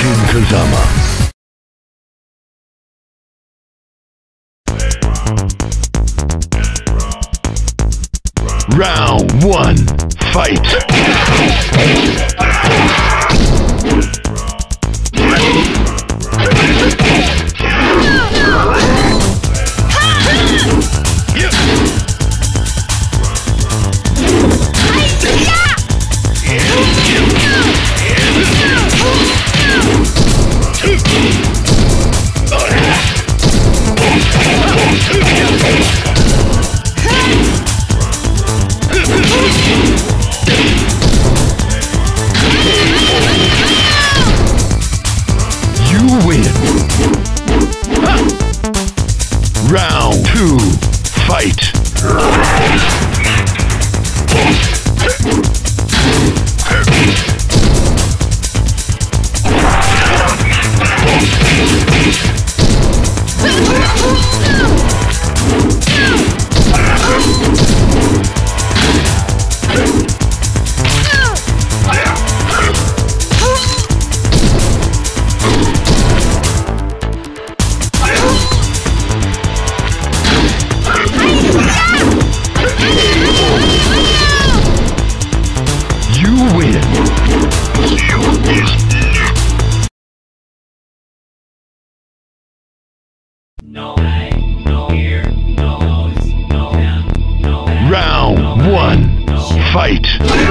Jin Kazama. Round one, fight! Fight!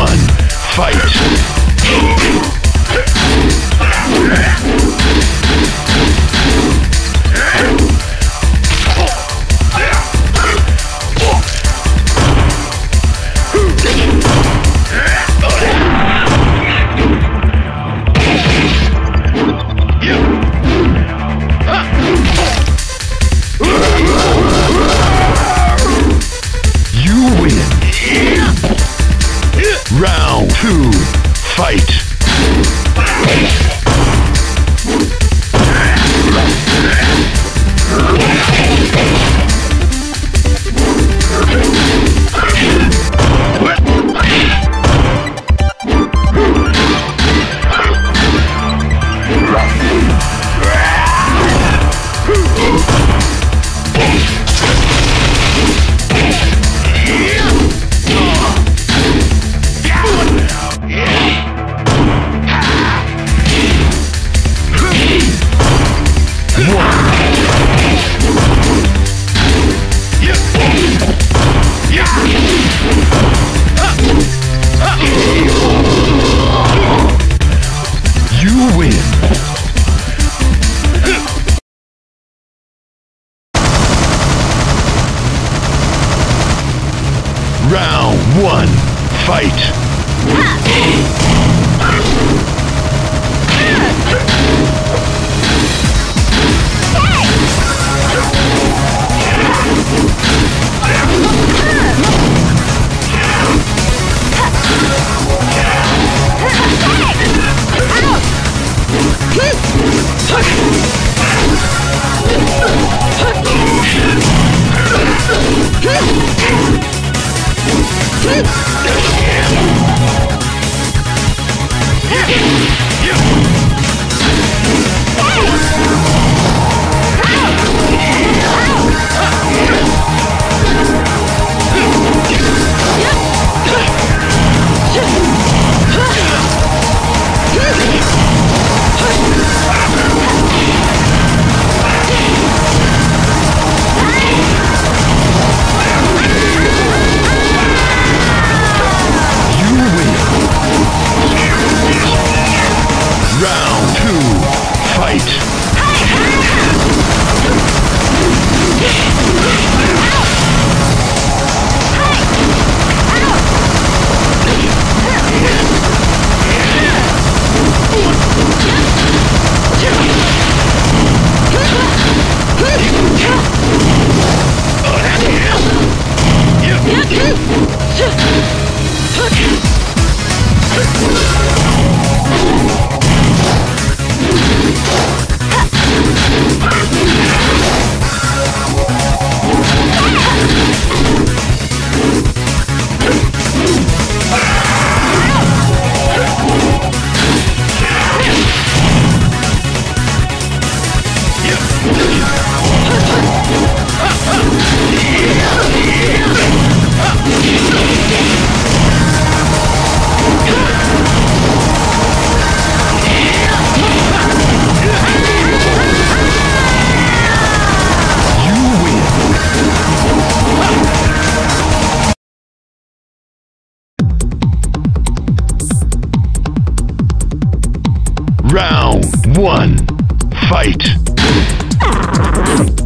One, fight! Round two, fight! Ah!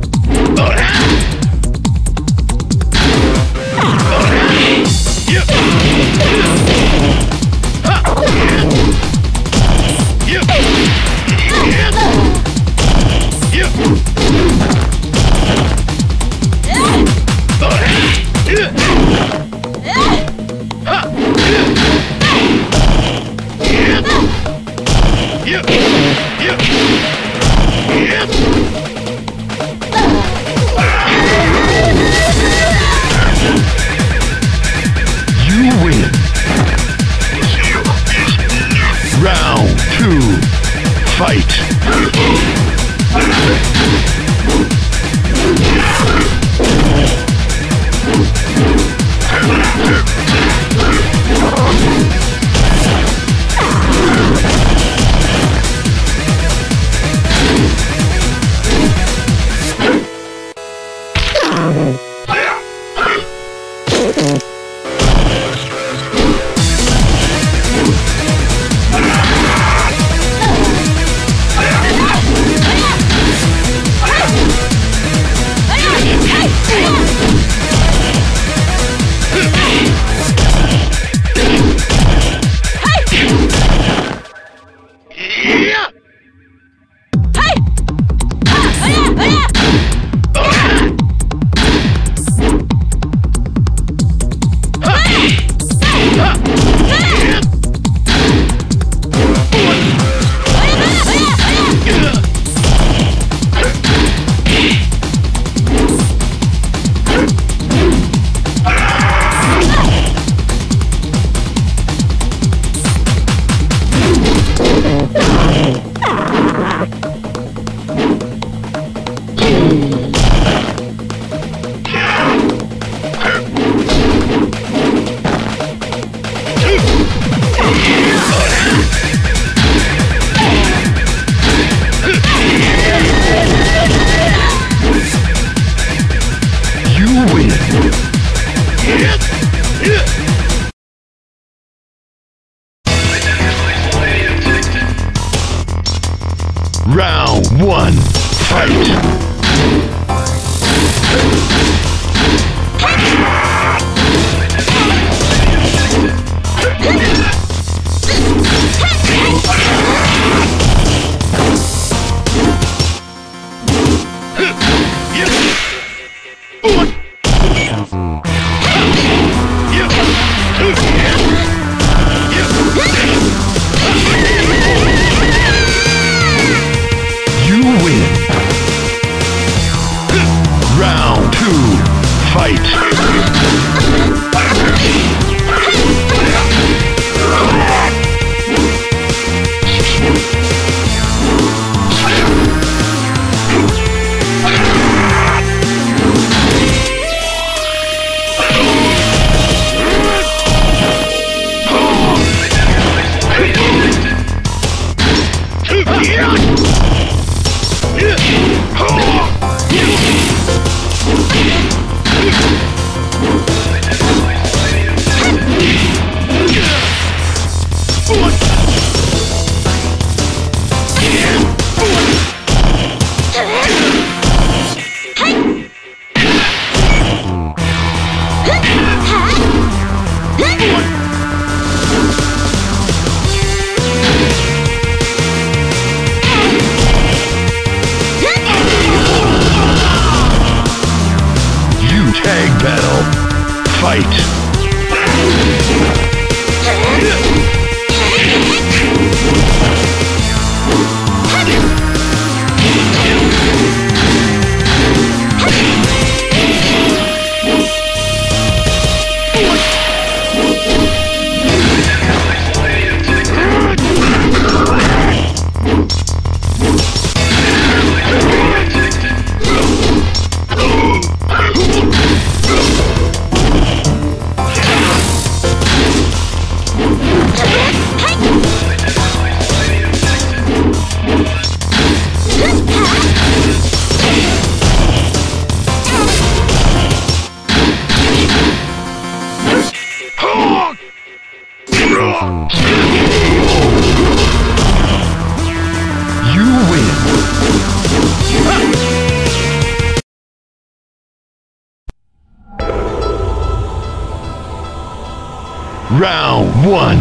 Round one.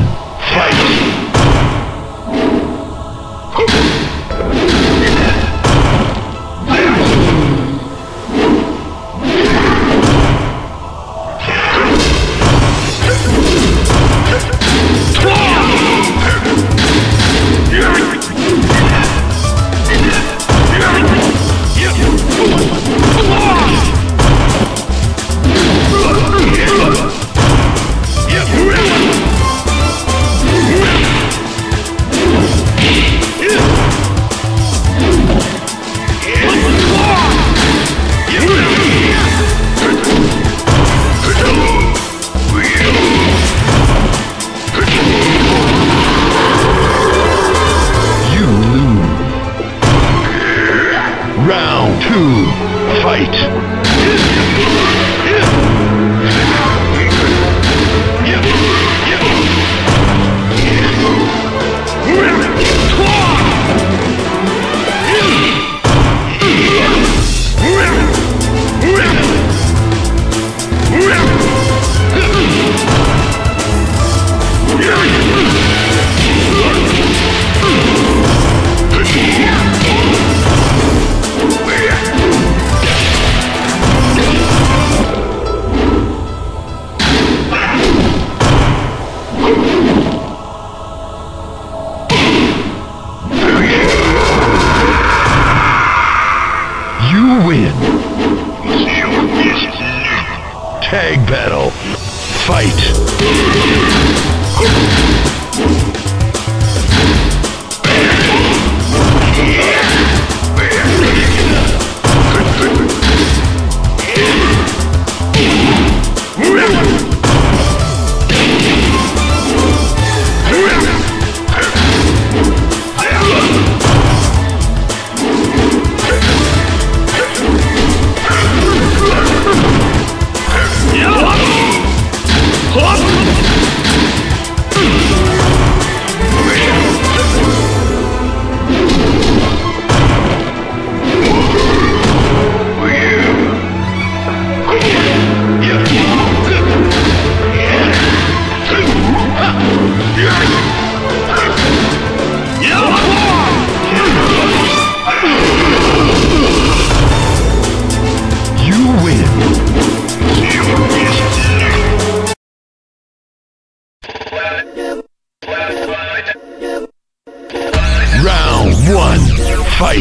Fight. Win. Tag battle. Fight.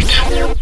fight.